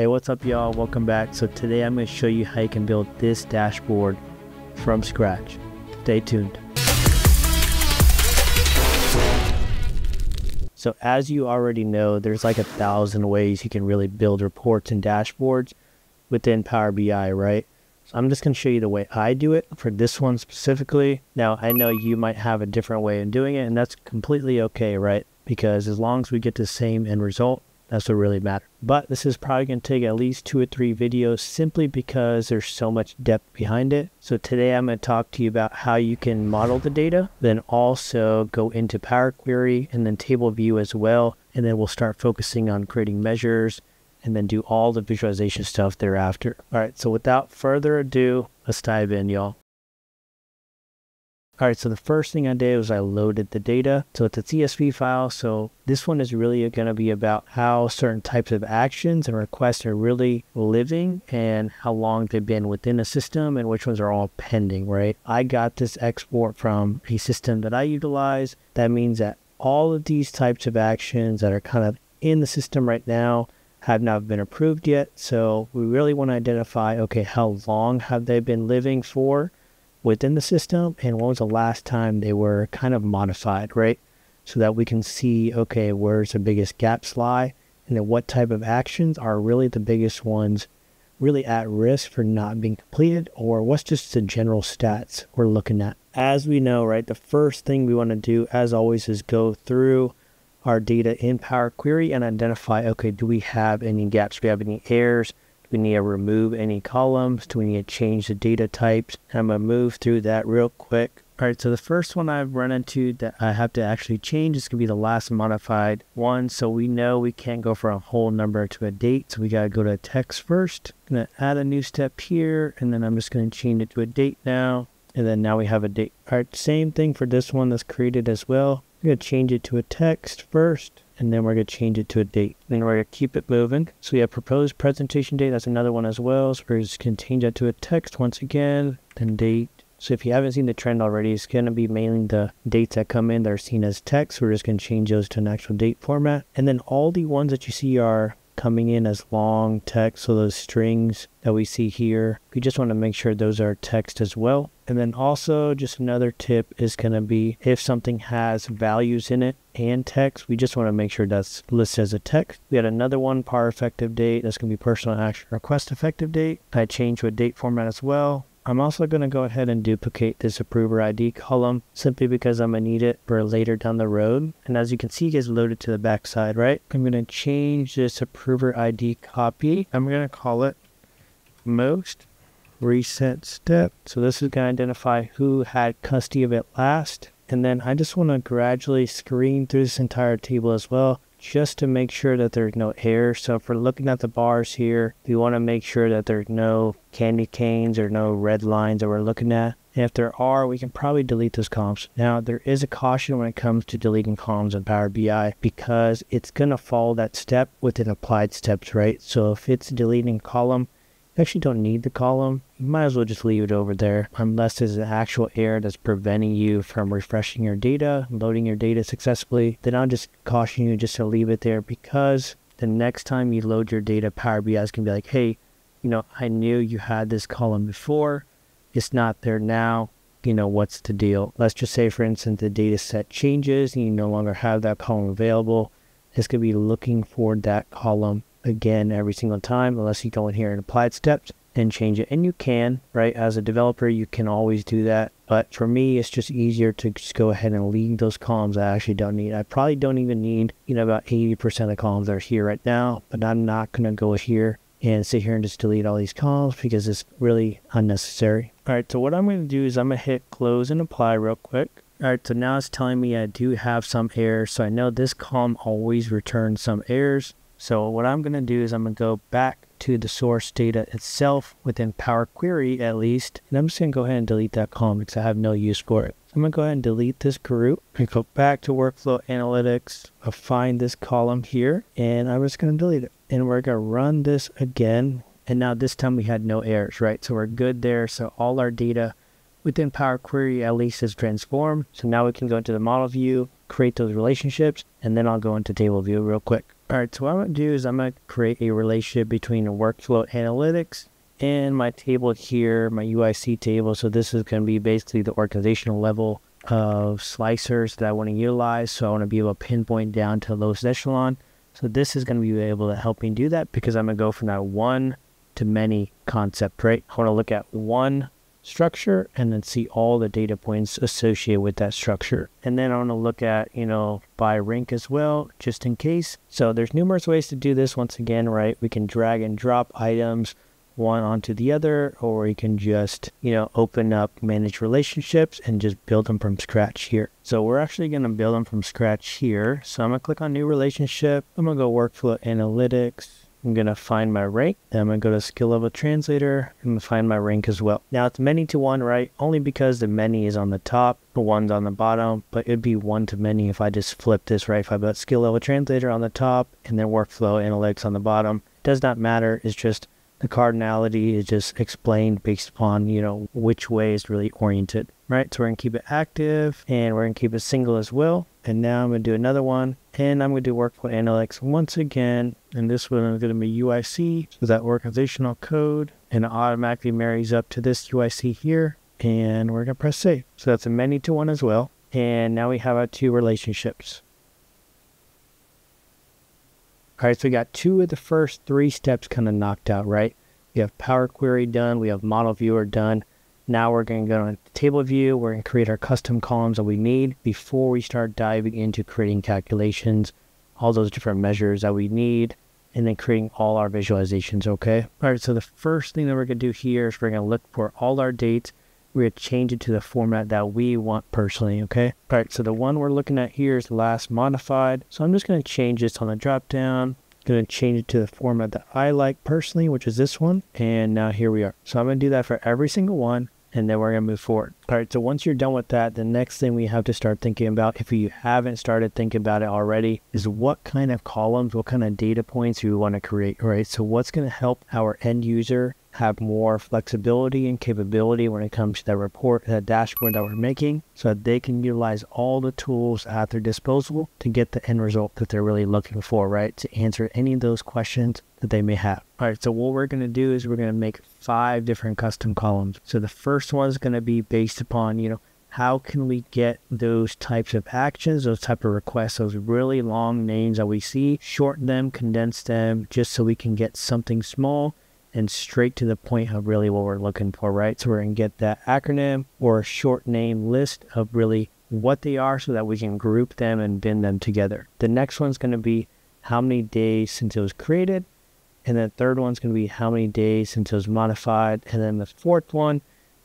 Hey, what's up y'all? Welcome back. So today I'm going to show you how you can build this dashboard from scratch. Stay tuned. So as you already know, there's like a thousand ways you can really build reports and dashboards within Power BI, right? So I'm just going to show you the way I do it for this one specifically. Now, I know you might have a different way of doing it, and that's completely okay, right? Because as long as we get the same end result, that's what really matters. But this is probably going to take at least two or three videos simply because there's so much depth behind it. So today I'm going to talk to you about how you can model the data, then also go into Power Query and then table view as well. And then we'll start focusing on creating measures and then do all the visualization stuff thereafter. All right, so without further ado, let's dive in, y'all. All right, so the first thing I did was I loaded the data. So it's a CSV file. So this one is really going to be about how certain types of actions and requests are really living and how long they've been within a system and which ones are all pending, right? I got this export from a system that I utilize. That means that all of these types of actions that are kind of in the system right now have not been approved yet. So we really want to identify, okay, how long have they been living for? Within the system and when was the last time they were kind of modified, right? So that we can see, okay, where's the biggest gaps lie and then what type of actions are really the biggest ones really at risk for not being completed or what's just the general stats we're looking at. As we know, right, the first thing we want to do as always is go through our data in Power Query and identify, okay, do we have any gaps? Do we have any errors? We need to remove any columns? Do we need to change the data types? I'm going to move through that real quick. All right, so the first one I've run into that I have to actually change is going to be the last modified one. So we know we can't go from a whole number to a date. So we got to go to text first. I'm going to add a new step here, and then I'm just going to change it to a date now. And then now we have a date. All right, same thing for this one that's created as well. I'm going to change it to a text first and then we're going to change it to a date. Then we're going to keep it moving. So we have proposed presentation date. That's another one as well. So we're just going to change that to a text once again, then date. So if you haven't seen the trend already, it's going to be mainly the dates that come in that are seen as text. So we're just going to change those to an actual date format. And then all the ones that you see are coming in as long text. So those strings that we see here, we just want to make sure those are text as well. And then also just another tip is going to be if something has values in it and text, we just want to make sure that's listed as a text. We had another one, par effective date. That's going to be personal action request effective date. I changed to a date format as well. I'm also going to go ahead and duplicate this approver ID column simply because I'm going to need it for later down the road. And as you can see, it gets loaded to the back side, right? I'm going to change this approver ID copy. I'm going to call it most recent step. So this is going to identify who had custody of it last. And then I just want to gradually screen through this entire table as well just to make sure that there's no error. So if we're looking at the bars here, we want to make sure that there's no candy canes or no red lines that we're looking at. And if there are, we can probably delete those columns. Now, there is a caution when it comes to deleting columns in Power BI because it's going to follow that step within applied steps, right? So if it's deleting column, actually don't need the column. You might as well just leave it over there unless there's an actual error that's preventing you from refreshing your data, loading your data successfully. Then I'll just caution you just to leave it there because the next time you load your data, Power BI is going to be like, hey, you know, I knew you had this column before. It's not there now. You know, what's the deal? Let's just say, for instance, the data set changes and you no longer have that column available. It's going to be looking for that column again every single time unless you go in here and applied steps and change it. And you can, right? As a developer, you can always do that. But for me, it's just easier to just go ahead and leave those columns I actually don't need. I probably don't even need, you know, about 80% of the columns that are here right now, but I'm not going to go here and sit here and just delete all these columns because it's really unnecessary. All right, so what I'm going to do is I'm going to hit close and apply real quick. All right, so now it's telling me I do have some errors. So I know this column always returns some errors. So what I'm going to do is I'm going to go back to the source data itself within Power Query at least. And I'm just going to go ahead and delete that column because I have no use for it. I'm going to go ahead and delete this group and go back to Workflow Analytics. I'll find this column here and I'm just going to delete it. And we're going to run this again. And now this time we had no errors, right? So we're good there. So all our data within Power Query at least is transformed. So now we can go into the model view, create those relationships, and then I'll go into table view real quick. All right, so what I'm going to do is I'm going to create a relationship between the workflow analytics and my table here, my UIC table. So this is going to be basically the organizational level of slicers that I want to utilize. So I want to be able to pinpoint down to lowest echelon. So this is going to be able to help me do that because I'm going to go from that one to many concept, right? I want to look at one structure and then see all the data points associated with that structure. And then I want to look at, you know, by rank as well, just in case. So there's numerous ways to do this. Once again, right? We can drag and drop items one onto the other, or you can just, you know, open up manage relationships and just build them from scratch here. So we're actually going to build them from scratch here. So I'm going to click on new relationship. I'm going to go workflow analytics I'm going to find my rank. I'm going to go to skill level translator. To find my rank as well. Now it's many to one, right? Only because the many is on the top, the one's on the bottom, but it'd be one to many if I just flip this, right? If I put skill level translator on the top and then workflow analytics on the bottom, does not matter. It's just the cardinality is just explained based upon, you know, which way is really oriented, right? So we're going to keep it active and we're going to keep it single as well. And now I'm going to do another one and I'm going to do workflow analytics once again. And this one is going to be UIC, so that organizational code, and it automatically marries up to this UIC here. And we're going to press save. So that's a many to one as well. And now we have our two relationships. All right, so we got two of the first three steps kind of knocked out, right? We have Power Query done, we have Model Viewer done. Now we're going to go to table view. We're going to create our custom columns that we need before we start diving into creating calculations, all those different measures that we need, and then creating all our visualizations, okay? All right, so the first thing that we're to do here is we're going to look for all our dates. We're to change it to the format that we want personally, okay? All right, so the one we're looking at here is last modified. So I'm just going to change this on the drop down going to change it to the format that I like personally, which is this one. And now here we are. So I'm going to do that for every single one and then we're going to move forward. All right, so once you're done with that, the next thing we have to start thinking about, if you haven't started thinking about it already, is what kind of columns, what kind of data points you want to create, right? So what's going to help our end user have more flexibility and capability when it comes to that report, that dashboard that we're making, so that they can utilize all the tools at their disposal to get the end result that they're really looking for, right? To answer any of those questions that they may have. All right, so what we're going to do is we're going to make five different custom columns. So the first one is going to be based upon, you know, how can we get those types of actions, those type of requests, those really long names that we see, shorten them, condense them, just so we can get something small and straight to the point of really what we're looking for, right? So we're going to get that acronym or a short name list of really what they are so that we can group them and bin them together. The next one's going to be how many days since it was created. And the third one's going to be how many days since it was modified. And then the fourth one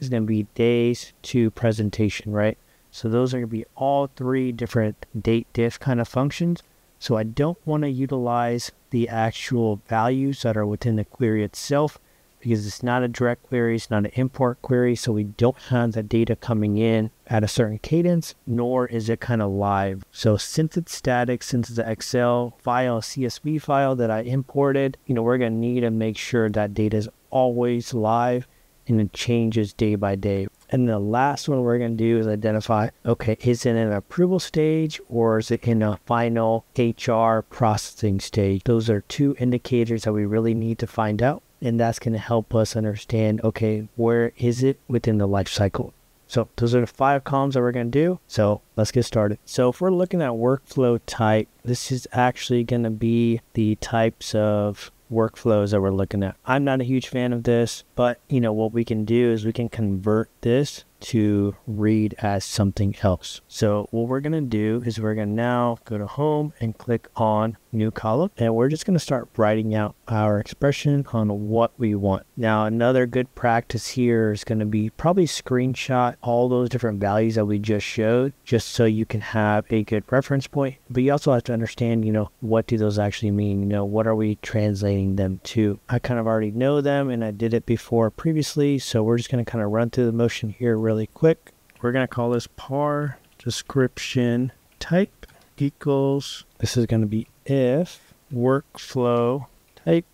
is going to be days to presentation, right? So those are going to be all three different date diff kind of functions. So I don't want to utilize the actual values that are within the query itself because it's not a direct query, it's not an import query, so we don't have the data coming in at a certain cadence, nor is it kind of live. So since it's static, since it's an Excel file, CSV file that I imported, you know, we're gonna need to make sure that data is always live and it changes day by day. And the last one we're going to do is identify okay, is it an approval stage or is it in a final HR processing stage? Those are two indicators that we really need to find out. And that's going to help us understand okay, where is it within the life cycle? So those are the five columns that we're going to do. So let's get started. So if we're looking at workflow type, this is actually going to be the types of workflows that we're looking at. I'm not a huge fan of this, but you know what we can do is we can convert this to read as something else. So what we're going to do is we're going to now go to home and click on new column and we're just going to start writing out our expression on what we want. Now another good practice here is going to be probably screenshot all those different values that we just showed just so you can have a good reference point. But you also have to understand, you know, what do those actually mean? You know, what are we translating them to? I kind of already know them and I did it before previously. So we're just going to kind of run through the motion here really quick. We're going to call this par description type equals, this is going to be if workflow type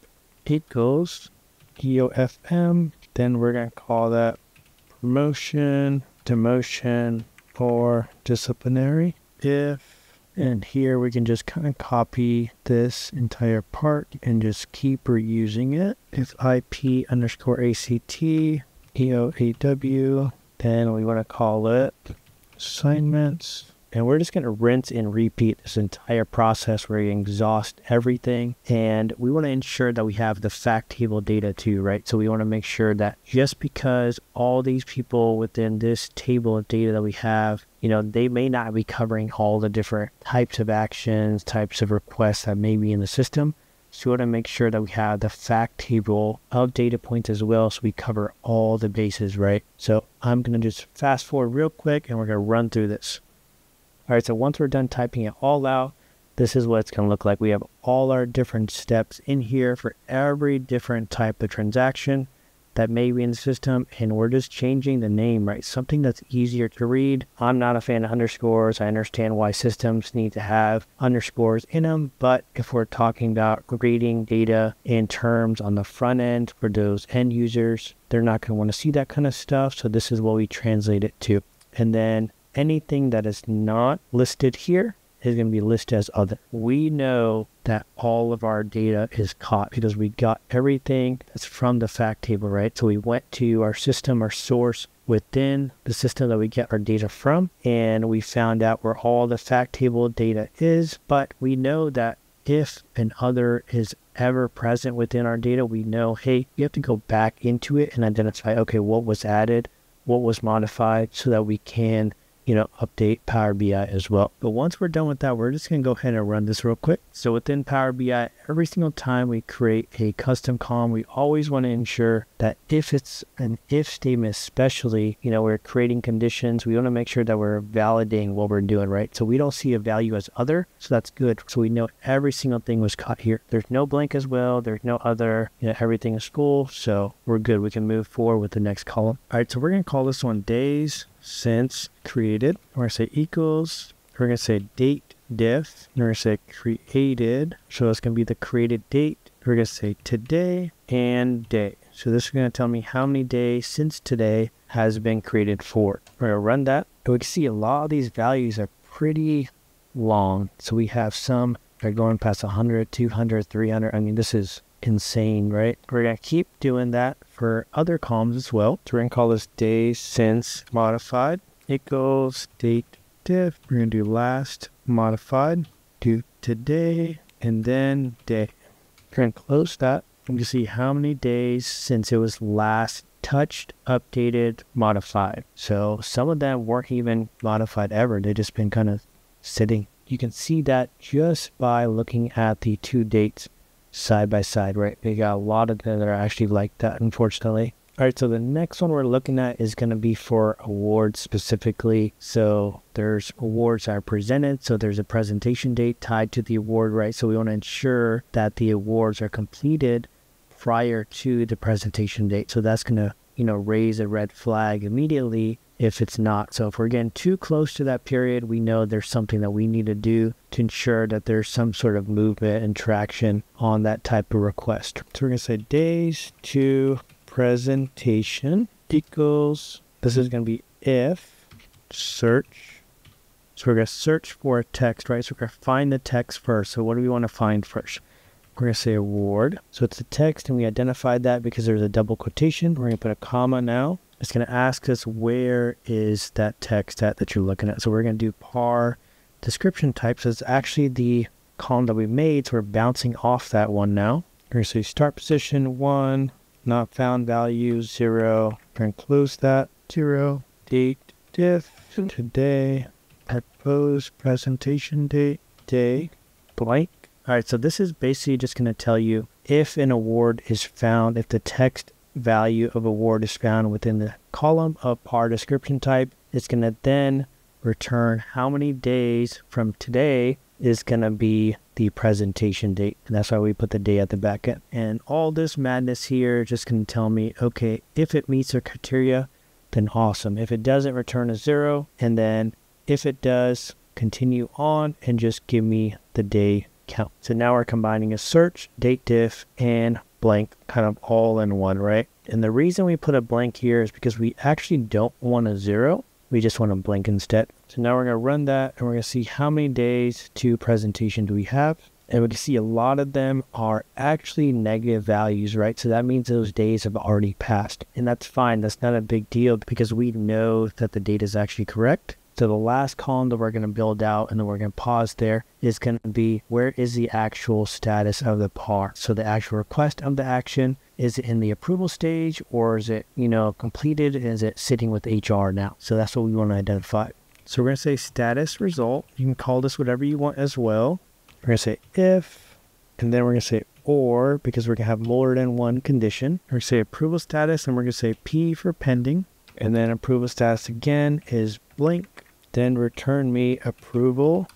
equals EOFM, then we're going to call that promotion, demotion, or disciplinary. If And here we can just kind of copy this entire part and just keep reusing it. It's IP underscore ACT EOAW. Then we want to call it assignments and we're just going to rinse and repeat this entire process where you exhaust everything. And we want to ensure that we have the fact table data too, right? So we want to make sure that just because all these people within this table of data that we have, you know, they may not be covering all the different types of actions, types of requests that may be in the system. So we want to make sure that we have the fact table of data points as well so we cover all the bases, right? So I'm going to just fast forward real quick and we're going to run through this. All right, so once we're done typing it all out, this is what it's going to look like. We have all our different steps in here for every different type of transaction that may be in the system, and we're just changing the name, right? Something that's easier to read. I'm not a fan of underscores. I understand why systems need to have underscores in them, but if we're talking about reading data in terms on the front end for those end users, they're not going to want to see that kind of stuff. So this is what we translate it to. And then anything that is not listed here is going to be listed as other. We know that all of our data is caught because we got everything that's from the fact table, right? So we went to our system, our source within the system that we get our data from, and we found out where all the fact table data is. But we know that if an other is ever present within our data, we know, hey, you have to go back into it and identify, okay, what was added, what was modified, so that we can you know, update Power BI as well. But once we're done with that, we're just going to go ahead and run this real quick. So within Power BI, every single time we create a custom column, we always want to ensure that if it's an if statement, especially, you know, we're creating conditions, we want to make sure that we're validating what we're doing, right? So we don't see a value as other. So that's good. So we know every single thing was caught here. There's no blank as well. There's no other, you know, everything is cool. So we're good. We can move forward with the next column. All right. So we're going to call this one days since created. We're going to say equals. We're going to say date diff. and We're going to say created. So it's going to be the created date. We're going to say today and day. So this is going to tell me how many days since today has been created for. We're going to run that. And we can see a lot of these values are pretty long. So we have some that are going past 100, 200, 300. I mean, this is insane, right? We're going to keep doing that for other columns as well. So we're going to call this days since modified equals date diff. We're going to do last modified, to today, and then day. We're going to close that. You can see how many days since it was last touched, updated, modified. So some of them weren't even modified ever. They've just been kind of sitting. You can see that just by looking at the two dates side by side, right? We got a lot of them that are actually like that, unfortunately. All right, so the next one we're looking at is going to be for awards specifically. So there's awards that are presented. So there's a presentation date tied to the award, right? So we want to ensure that the awards are completed prior to the presentation date. So that's going to, you know, raise a red flag immediately if it's not. So if we're getting too close to that period, we know there's something that we need to do to ensure that there's some sort of movement and traction on that type of request. So we're going to say days to presentation equals, this is going to be if search. So we're going to search for a text, right? So we're going to find the text first. So what do we want to find first? We're going to say award. So it's a text and we identified that because there's a double quotation. We're going to put a comma now it's going to ask us where is that text at that you're looking at. So we're going to do par description type. So it's actually the column that we made. So we're bouncing off that one now. We're going to say start position one, not found value zero. We're going to close that zero, date, diff, today, propose presentation date, day, blank. All right, so this is basically just going to tell you if an award is found, if the text value of award is found within the column of par description type. It's going to then return how many days from today is going to be the presentation date. And that's why we put the day at the back end. And all this madness here just going to tell me, okay, if it meets the criteria, then awesome. If it doesn't, return a zero. And then if it does, continue on and just give me the day count. So now we're combining a search, date diff, and blank kind of all in one, right? And the reason we put a blank here is because we actually don't want a zero. We just want a blank instead. So now we're going to run that and we're going to see how many days to presentation do we have. And we can see a lot of them are actually negative values, right? So that means those days have already passed. And that's fine. That's not a big deal because we know that the data is actually correct. So the last column that we're going to build out and then we're going to pause there is going to be where is the actual status of the PAR? So the actual request of the action, is it in the approval stage or is it, you know, completed? Is it sitting with HR now? So that's what we want to identify. So we're going to say status result. You can call this whatever you want as well. We're going to say if, and then we're going to say or because we're going to have more than one condition. We're going to say approval status and we're going to say P for pending. And then approval status again is blank. Then return me approval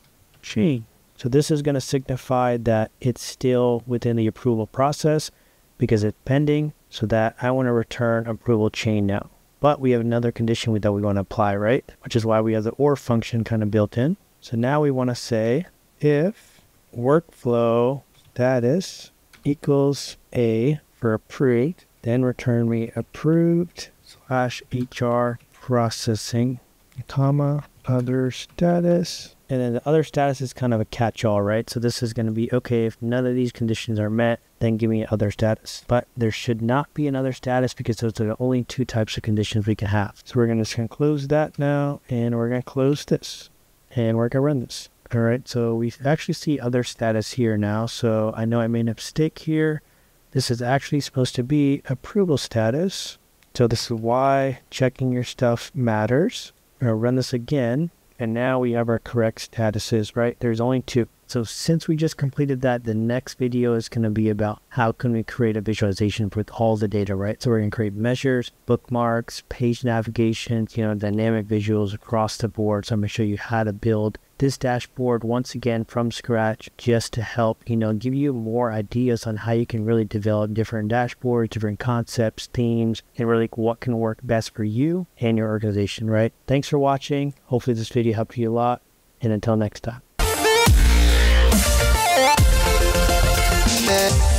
chain. So this is going to signify that it's still within the approval process because it's pending. So that I want to return approval chain now. But we have another condition that we want to apply, right? Which is why we have the OR function kind of built in. So now we want to say if workflow status equals A for approved, then return me approved slash HR processing, comma, other status. And then the other status is kind of a catch-all, right? So this is going to be, okay, if none of these conditions are met, then give me other status. But there should not be another status because those are the only two types of conditions we can have. So we're going to close that now, and we're going to close this. And we're going to run this. All right, so we actually see other status here now. So I know I made a mistake here. This is actually supposed to be approval status. So this is why checking your stuff matters. Gonna run this again. And now we have our correct statuses, right? There's only two. So since we just completed that, the next video is going to be about how can we create a visualization with all the data, right? So we're going to create measures, bookmarks, page navigation, you know, dynamic visuals across the board. So I'm going to show you how to build this dashboard once again from scratch just to help, you know, give you more ideas on how you can really develop different dashboards, different concepts, themes, and really what can work best for you and your organization, right? Thanks for watching. Hopefully this video helped you a lot. And until next time. yeah.